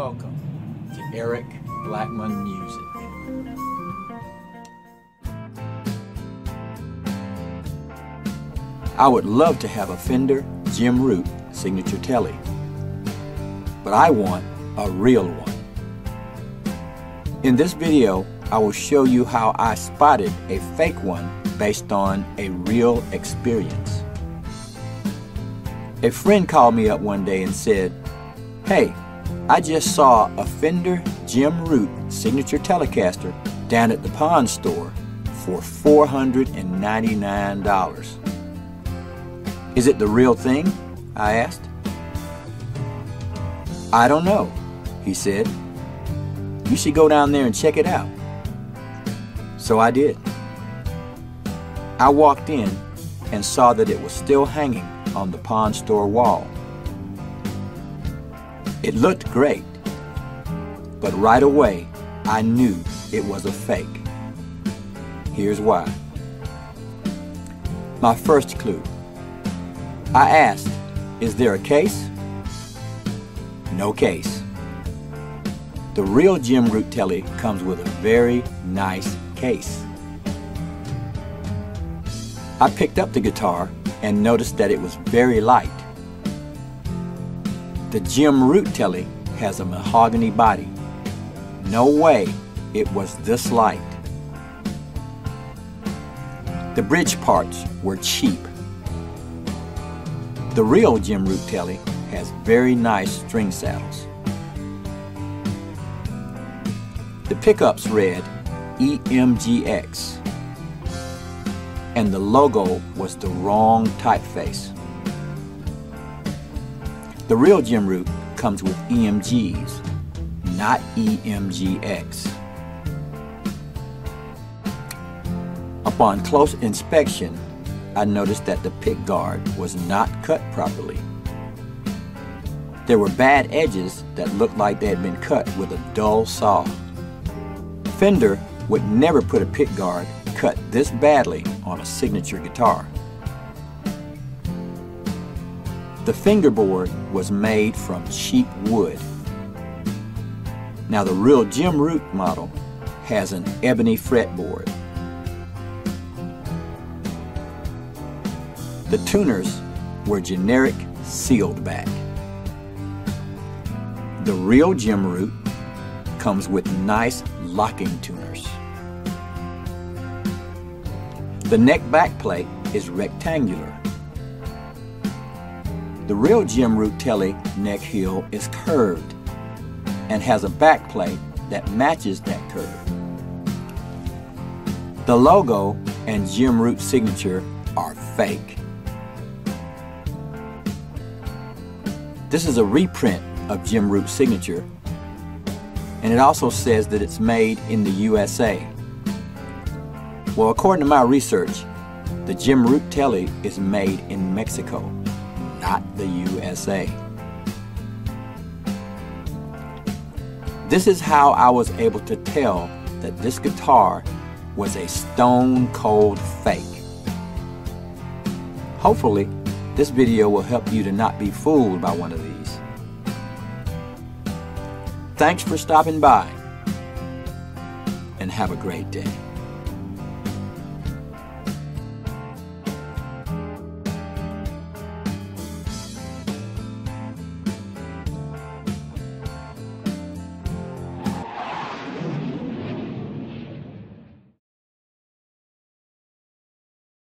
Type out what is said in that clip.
Welcome to Eric Blackmon Music. I would love to have a Fender Jim Root signature telly, but I want a real one. In this video, I will show you how I spotted a fake one based on a real experience. A friend called me up one day and said, Hey, I just saw a Fender Jim Root signature Telecaster down at the pawn store for $499. Is it the real thing? I asked. I don't know, he said. You should go down there and check it out. So I did. I walked in and saw that it was still hanging on the pawn store wall. It looked great, but right away I knew it was a fake. Here's why. My first clue. I asked, is there a case? No case. The real Jim Root Telly comes with a very nice case. I picked up the guitar and noticed that it was very light. The Jim Root Telly has a mahogany body. No way it was this light. The bridge parts were cheap. The real Jim Root Telly has very nice string saddles. The pickups read EMGX and the logo was the wrong typeface. The real Jim Root comes with EMGs, not EMGX. Upon close inspection, I noticed that the pick guard was not cut properly. There were bad edges that looked like they had been cut with a dull saw. Fender would never put a pick guard cut this badly on a signature guitar. The fingerboard was made from cheap wood. Now the real Jim Root model has an ebony fretboard. The tuners were generic sealed back. The real Jim Root comes with nice locking tuners. The neck back plate is rectangular. The real Jim Root Telly neck heel is curved and has a back plate that matches that curve. The logo and Jim Root signature are fake. This is a reprint of Jim Root's signature and it also says that it's made in the USA. Well, according to my research, the Jim Root Telly is made in Mexico, not the USA. This is how I was able to tell that this guitar was a stone cold fake. Hopefully, this video will help you to not be fooled by one of these. Thanks for stopping by and have a great day.